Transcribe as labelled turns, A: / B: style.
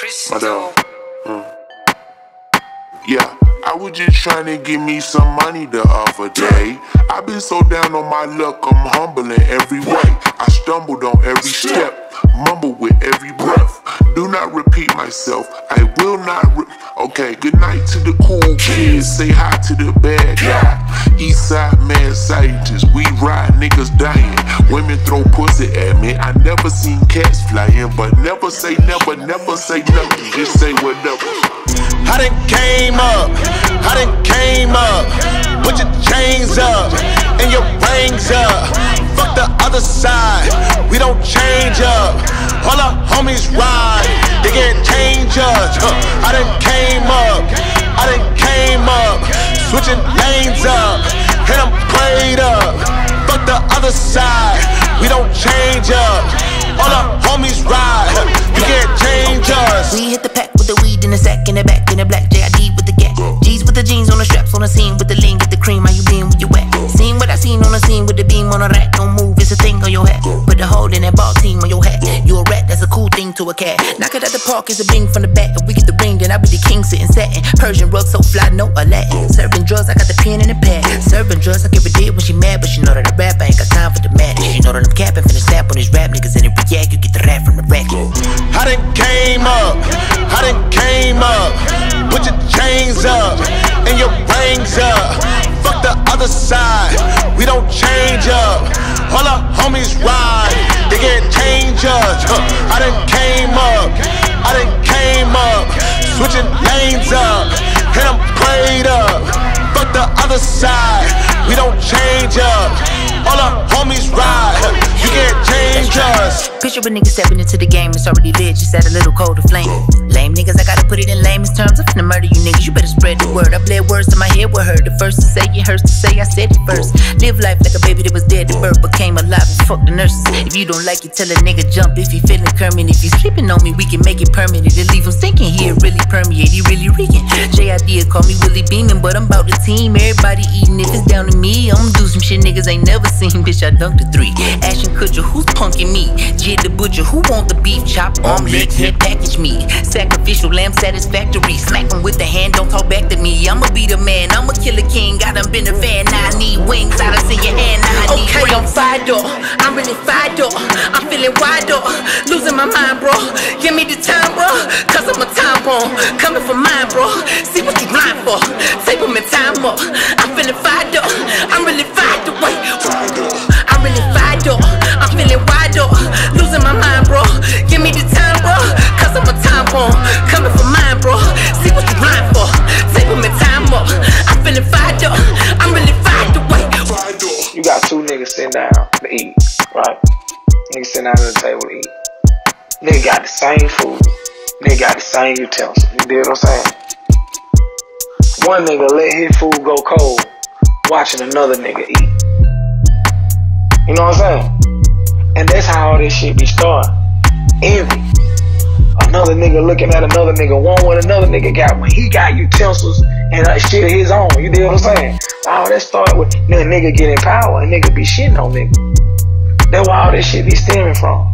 A: Crystal. Mm. Yeah, I was just trying to give me some money the other day. I've been so down on my luck, I'm humble in every way. I stumbled on every step, mumble with every breath. Do not repeat myself, I will not. okay, good night to the cool kids. Say hi to the bad guy. Eastside man scientists, we ride niggas dying. Women throw pussy at me. I never seen cats flying, but never say never, never say nothing. Just say whatever.
B: I done came up, I done came up. Put your chains up and your rings up. Fuck the other side, don't change up. All our homies ride, they get changes. Huh. I done came up, I done came up. Switching lanes up, and I'm played up. Fuck the other side, we don't change up. All our homies ride, we get changes.
C: We hit the pack with the weed in the sack in the back in the black JID with the gat. G's with the jeans on the straps on the scene with the lean, The hole in that ball team on your hat. You a rat, that's a cool thing to a cat. Knock it at the park, it's a bing from the back. If we get the ring, then I be the king sitting satin. Persian rug so fly, no Aladdin. Serving drugs, I got the pen in the pad. Serving drugs, I give a when she mad, but she know that I rap, I ain't got time for the madness. She know that I'm capping, finna snap on these rap niggas and it react, you get the rap from the rack.
B: I done came up, I done came up. Put your chains up and your rings up. Fuck the other side, we don't change up. All our homies ride, done came up, I done came up. Switching lanes up, and I'm prayed up. Fuck the other side, we don't change up. All our homies ride, you get changes.
C: Picture a nigga stepping into the game, it's already lit, just add a little cold to flame. Lame niggas, I gotta put it in lamest terms. I'm finna murder you niggas, you better spread the word. I bled words to my head with her. The first to say it hurts to say I said it first. Live life like a baby that was dead, the birth became alive and fuck the nurses. If you don't like it, tell a nigga jump. If you feeling Kermit, if you sleeping on me, we can make it permanent and leave him thinking he really permeate, he really reeking. JID call me Willie Beamen, but I'm about the team. Everybody eating, if it's down to me, I'ma do some shit niggas ain't never seen. Bitch, I dunked a three. Ashton Kutcher, who's punking me? JID the Butcher, who want the beef chop? Omelet, hit package me. Sacrificial lamb satisfactory. Smack him with the hand, don't talk back to me. I'ma be the man, I'ma kill a king. I done been a fan, now I need wings. I done see your hand, now I need
D: Okay, I'm fired up. I'm really fired up. I'm feeling wide up. Losing my mind, bro. Give me the time, bro. Cause I'm a time bomb. Coming for mine, bro. See what you lying for. Take my time up. I'm feeling fired up. I'm really fired up. Wait. I'm really fired up. I'm feeling wide up. Losing my mind, bro. Give me the time, bro. Cause I'm a time bomb. Coming for mine, bro. See what you lying for. Take my time up. I'm feeling fired up. I'm really fired up. Wait.
E: You got two niggas sitting down to eat, right? Niggas sitting down at the table to eat. Nigga got the same food. Nigga got the same utensils. You dig what I'm saying? One nigga let his food go cold, watching another nigga eat. You know what I'm saying? And that's how all this shit be starting. Envy. Another nigga looking at another nigga, want what another nigga got when he got utensils and uh, shit of his own. You dig what I'm saying? All that start with nigga, nigga getting power and nigga be shitting on nigga. That's where all this shit be stemming from.